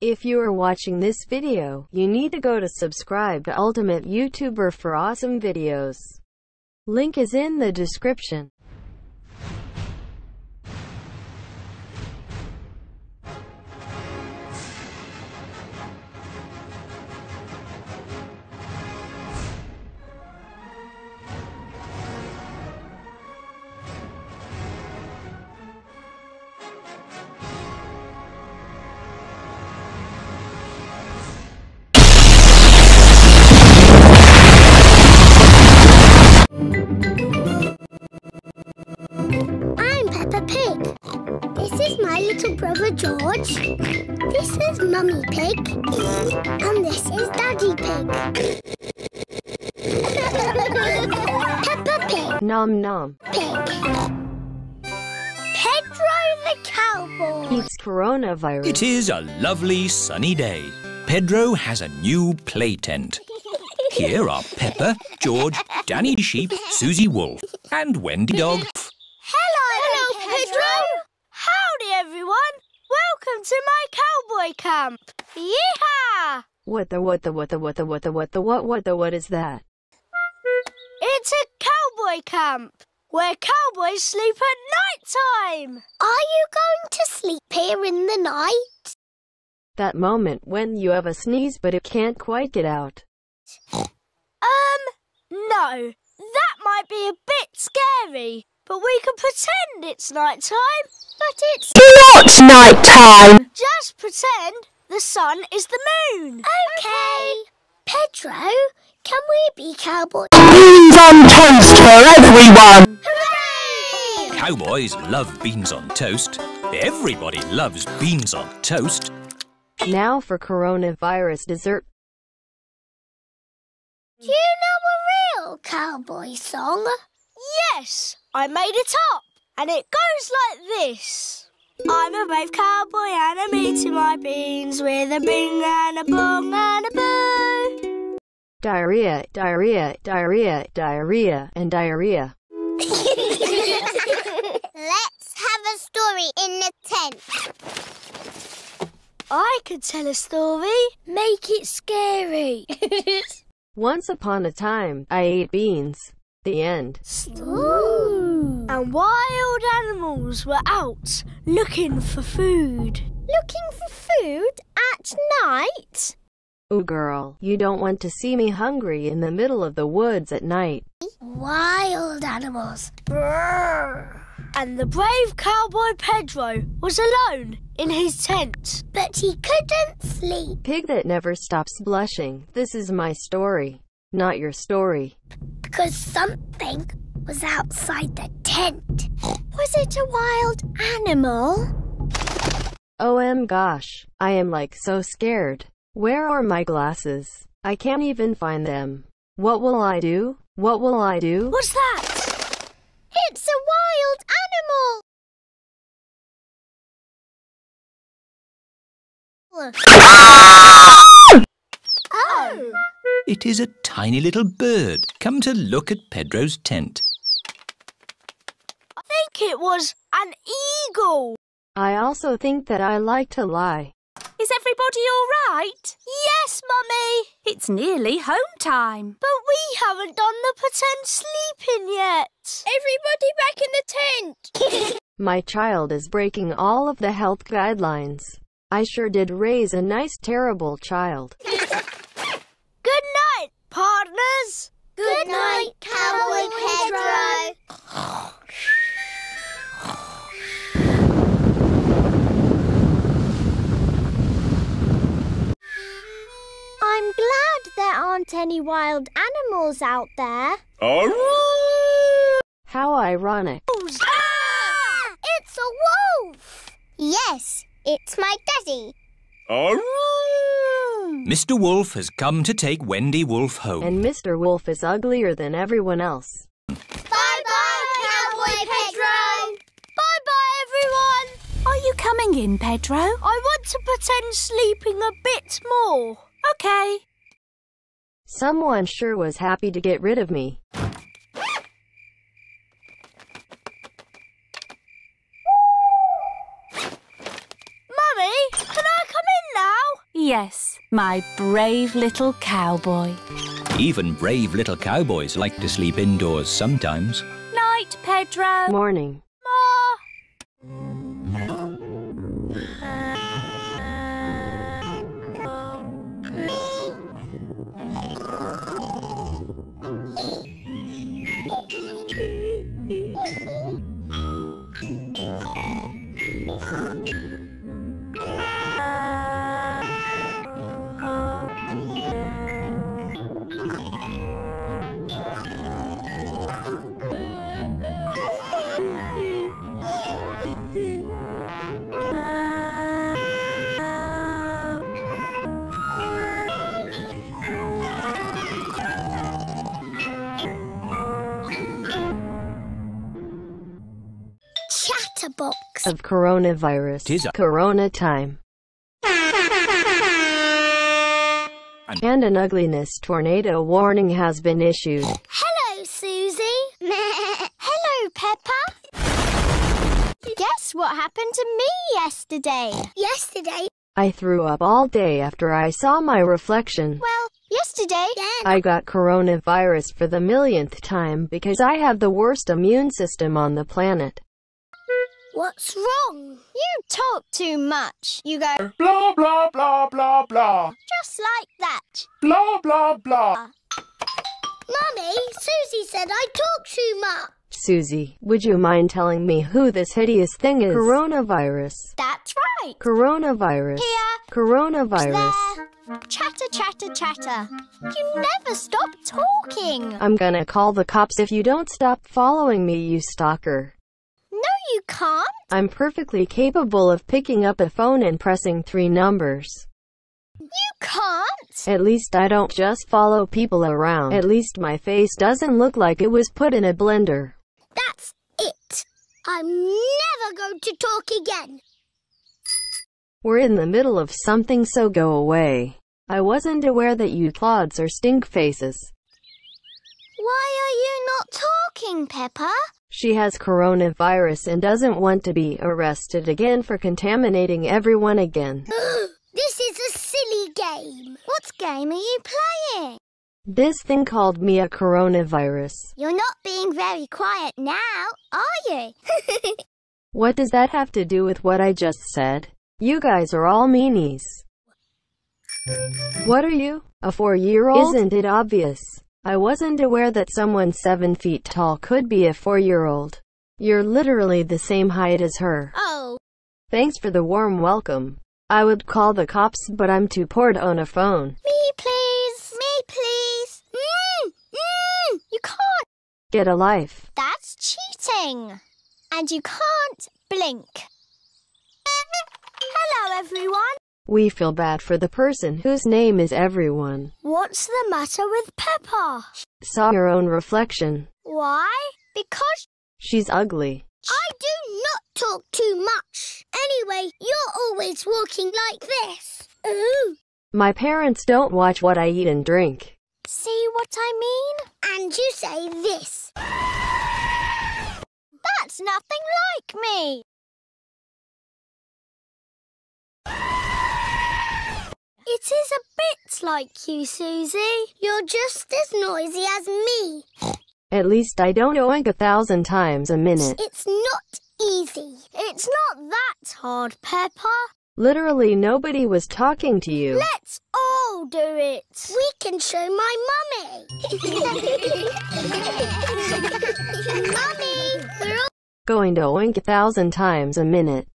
If you are watching this video, you need to go to subscribe to Ultimate YouTuber for awesome videos. Link is in the description. Little brother George. This is Mummy Pig. And this is Daddy Pig. Peppa Pig. Nom nom. Pig. Pedro the cowboy. It's coronavirus. It is a lovely sunny day. Pedro has a new play tent. Here are Peppa, George, Danny Sheep, Suzy Wolf, and Wendy Dog. Hello, Pedro. Howdy, everyone! Welcome to my cowboy camp! Yeehaw! What the what the what the what the what the what the what what the what is that? It's a cowboy camp where cowboys sleep at night time! Are you going to sleep here in the night? That moment when you have a sneeze but it can't quite get out. Um, no. That might be a bit scary, but we can pretend it's night time. But it's Not night time. Just pretend the sun is the moon. okay. Pedro, can we be cowboys? Beans on toast for everyone. Hooray! Cowboys love beans on toast. Everybody loves beans on toast. Now for coronavirus dessert. Do you know a real cowboy song? Yes, I made it up, and it goes like this. I'm a brave cowboy and I'm eating my beans with a bing and a bong and a boo. Diarrhea, diarrhea, diarrhea, diarrhea, and diarrhea. Let's have a story in the tent. I could tell a story. Make it scary. Once upon a time, I ate beans. The end. Ooh. and wild animals were out looking for food. Looking for food at night? Ooh girl, you don't want to see me hungry in the middle of the woods at night. Wild animals. Brrr. And the brave cowboy Pedro was alone in his tent. But he couldn't sleep Pig that never stops blushing. This is my story, not your story. because something was outside the tent. Was it a wild animal? OM gosh, I am like so scared. Where are my glasses? I can't even find them. What will I do? What will I do? What's that? It's a wild animal. Oh! It is a tiny little bird come to look at Pedro's tent. I think it was an eagle. I also think that I like to lie. Is everybody all right? Yes, Mummy. It's nearly home time. But we haven't done the pretend sleeping yet. Everybody back in the tent. My child is breaking all of the health guidelines. I sure did raise a nice terrible child. Good night, partners. Good night, Cowboy Pedro. I'm glad there aren't any wild animals out there. How ironic. Ah! It's a wolf! Yes, it's my daddy. Mr. Wolf has come to take Wendy Wolf home. And Mr. Wolf is uglier than everyone else. Bye bye, Cowboy Pedro! Bye bye, everyone. Are you coming in, Pedro? I want to pretend sleeping a bit more. Okay. Someone sure was happy to get rid of me. Mummy, can I come in now? Yes, my brave little cowboy. Even brave little cowboys like to sleep indoors sometimes. Night, Pedro. Morning. Chatterbox. Of coronavirus. Tis a- Corona time. And an ugliness tornado warning has been issued. Hello, Suzy. Hello, Peppa. Guess what happened to me yesterday? Yesterday, I threw up all day after I saw my reflection. Well, yesterday. then I got coronavirus for the millionth time because I have the worst immune system on the planet. What's wrong? You talk too much. You go Blah blah blah blah blah. just like that. Blah blah blah. Mummy, Suzy said I talk too much. Suzy, would you mind telling me who this hideous thing is? Coronavirus. That's right. Coronavirus. Here, Coronavirus. there. Chatter, chatter, chatter. You never stop talking. I'm gonna call the cops if you don't stop following me, you stalker. You can't. I'm perfectly capable of picking up a phone and pressing three numbers. You can't. At least I don't just follow people around. At least my face doesn't look like it was put in a blender. That's it. I'm never going to talk again. We're in the middle of something, so go away. I wasn't aware that you clods are stink faces. Why are you not talking, Peppa? She has coronavirus and doesn't want to be arrested again for contaminating everyone again. this is a silly game. What game are you playing? This thing called me a coronavirus. You're not being very quiet now, are you? What does that have to do with what I just said? You guys are all meanies. What are you? A four-year-old? Isn't it obvious? I wasn't aware that someone seven feet tall could be a four-year-old. You're literally the same height as her. Oh, Thanks for the warm welcome. I would call the cops, but I'm too poor to own a phone. Me, please. Me, please. Mm, mm, you can't. Get a life. That's cheating. And you can't blink. Hello, everyone. We feel bad for the person whose name is everyone. What's the matter with Peppa? Saw your own reflection. Why? Because She's ugly. I do not talk too much. Anyway, you're always walking like this. Ooh, My parents don't watch what I eat and drink. see what I mean? and you say this. That's nothing like me. Is a bit like you, Suzy. You're just as noisy as me. At least I don't oink a thousand times a minute. It's not easy. It's not that hard, Peppa. Literally nobody was talking to you. Let's all do it. We can show my mummy. mummy, we're all Going to oink a thousand times a minute.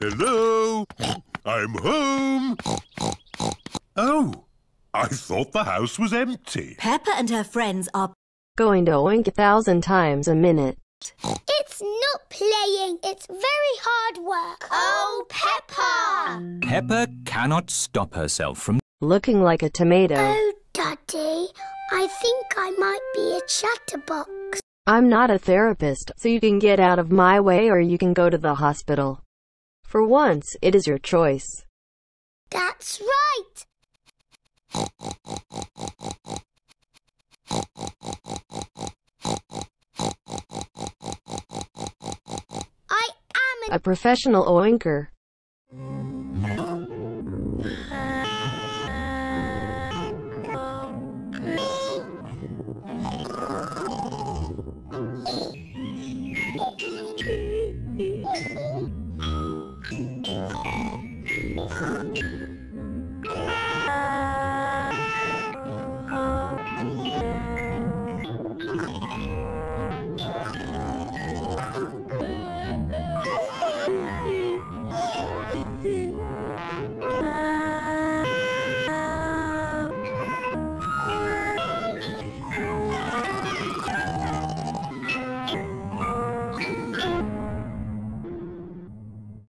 Hello, I'm home. Oh, I thought the house was empty. Peppa and her friends are Going to oink a thousand times a minute. It's not playing. It's very hard work. Oh, Peppa. Pepper cannot stop herself from Looking like a tomato. Oh, Daddy, I think I might be a chatterbox. I'm not a therapist, so you can get out of my way or you can go to the hospital. For once, it is your choice. That's right. I am A professional oinker.